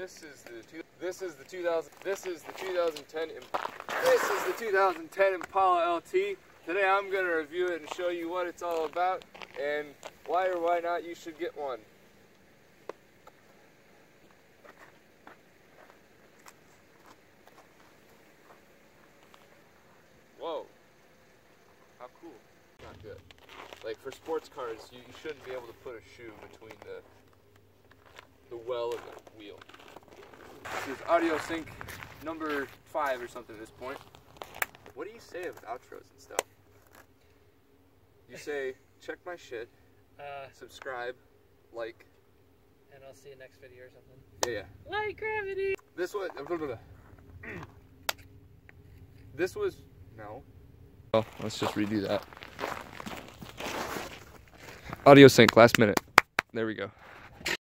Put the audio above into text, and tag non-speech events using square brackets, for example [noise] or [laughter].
This is the two, this is the 2000 this is the 2010 this is the 2010 Impala LT. Today I'm going to review it and show you what it's all about and why or why not you should get one. Whoa. How cool. Not good. Like for sports cars, you, you shouldn't be able to put a shoe between the the well the wheel. This is audio sync number five or something at this point. What do you say of outros and stuff? You say, check my shit, Uh, subscribe, like, and I'll see you next video or something. yeah, yeah. Light gravity. This was. [clears throat] This was. No. Oh, let's just redo that. Audio sync, last minute. There we go.